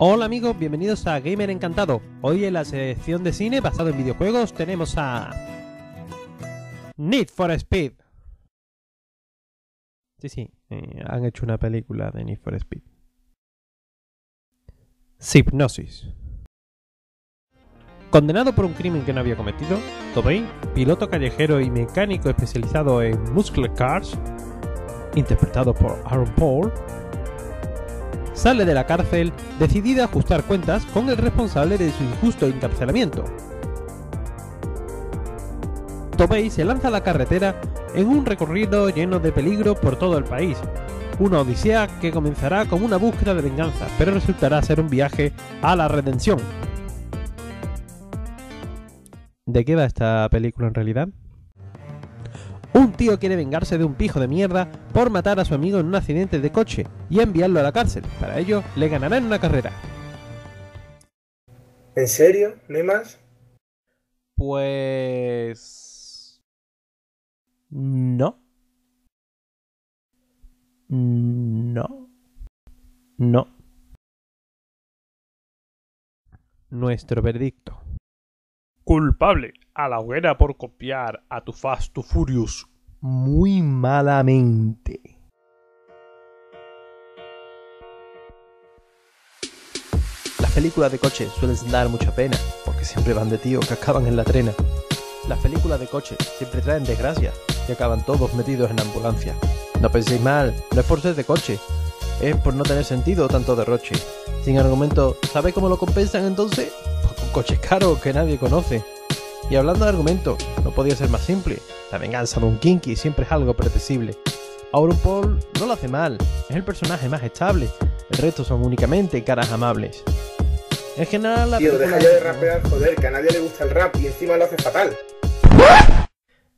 Hola amigos, bienvenidos a Gamer Encantado. Hoy en la sección de cine basado en videojuegos tenemos a Need for Speed. Sí, sí, eh, han hecho una película de Need for Speed. Hypnosis. Condenado por un crimen que no había cometido, Tobey, piloto callejero y mecánico especializado en muscle cars, interpretado por Aaron Paul, sale de la cárcel decidida a ajustar cuentas con el responsable de su injusto encarcelamiento. Tobey se lanza a la carretera en un recorrido lleno de peligro por todo el país. Una odisea que comenzará como una búsqueda de venganza, pero resultará ser un viaje a la redención. ¿De qué va esta película en realidad? Un tío quiere vengarse de un pijo de mierda por matar a su amigo en un accidente de coche y enviarlo a la cárcel. Para ello, le ganará en una carrera. ¿En serio? ¿No hay más? Pues... No. No. No. Nuestro veredicto. Culpable a la hoguera por copiar a tu Fast to Furious muy malamente. Las películas de coche suelen dar mucha pena, porque siempre van de tíos que acaban en la trena. Las películas de coche siempre traen desgracia y acaban todos metidos en ambulancia. No penséis mal, no es por ser de coche, es por no tener sentido tanto derroche. Sin argumento, ¿sabe cómo lo compensan entonces? Coches caros que nadie conoce. Y hablando de argumento, no podía ser más simple. La venganza de un Kinky siempre es algo predecible. Auron Paul no lo hace mal, es el personaje más estable. El resto son únicamente caras amables. En general, la Tío, película- deja ya de rapear, joder, que a nadie le gusta el rap y encima lo hace fatal.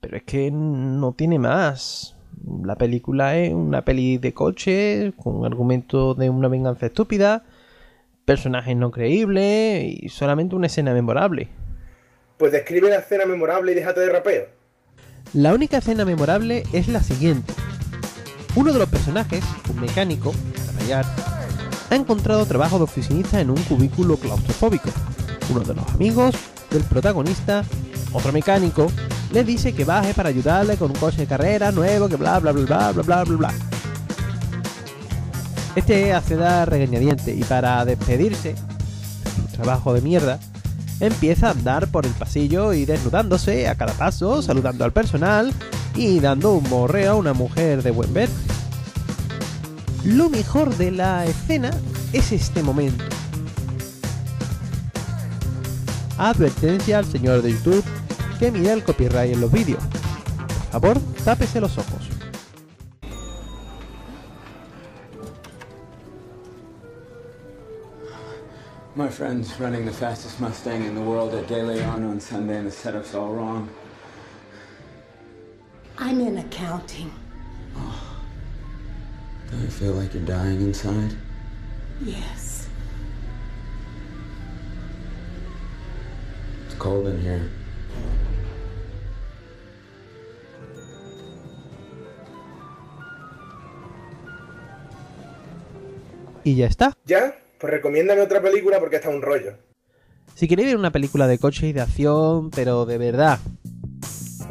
Pero es que no tiene más. La película es una peli de coche, con un argumento de una venganza estúpida, personajes no creíbles y solamente una escena memorable. Pues describe la escena memorable y déjate de rapeo. La única escena memorable es la siguiente. Uno de los personajes, un mecánico, Rayar, ha encontrado trabajo de oficinista en un cubículo claustrofóbico. Uno de los amigos del protagonista, otro mecánico, le dice que baje para ayudarle con un coche de carrera nuevo, que bla bla bla bla bla bla bla bla. Este hace dar regañadiente y para despedirse, trabajo de mierda, empieza a andar por el pasillo y desnudándose a cada paso, saludando al personal y dando un morreo a una mujer de buen ver. Lo mejor de la escena es este momento. Advertencia al señor de YouTube que mira el copyright en los vídeos. Por favor, tápese los ojos. My friend's running the fastest Mustang in the world at De Leon on Sunday, and the setup's all wrong. I'm in accounting. Oh. Do you feel like you're dying inside? Yes. It's cold in here. Y ya está. ¿Ya? Pues recomiéndame otra película porque está un rollo. Si queréis ver una película de coches y de acción, pero de verdad,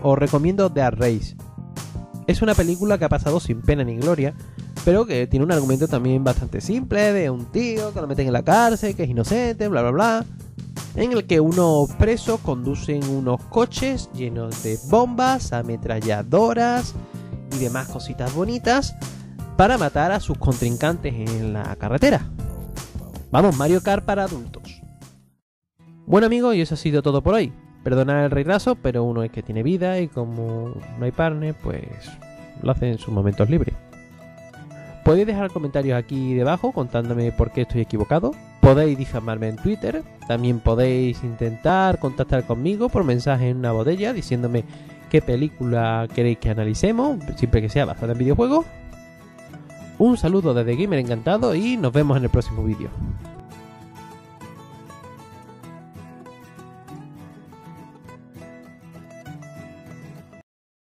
os recomiendo The Race. Es una película que ha pasado sin pena ni gloria, pero que tiene un argumento también bastante simple de un tío que lo meten en la cárcel, que es inocente, bla bla bla, en el que unos presos conducen unos coches llenos de bombas, ametralladoras y demás cositas bonitas para matar a sus contrincantes en la carretera. Vamos, Mario Kart para adultos. Bueno amigos, y eso ha sido todo por hoy. Perdonad el retraso, pero uno es que tiene vida y como no hay partner, pues lo hace en sus momentos libres. Podéis dejar comentarios aquí debajo contándome por qué estoy equivocado. Podéis difamarme en Twitter. También podéis intentar contactar conmigo por mensaje en una botella diciéndome qué película queréis que analicemos, siempre que sea basada en videojuegos. Un saludo desde Gamer Encantado y nos vemos en el próximo vídeo.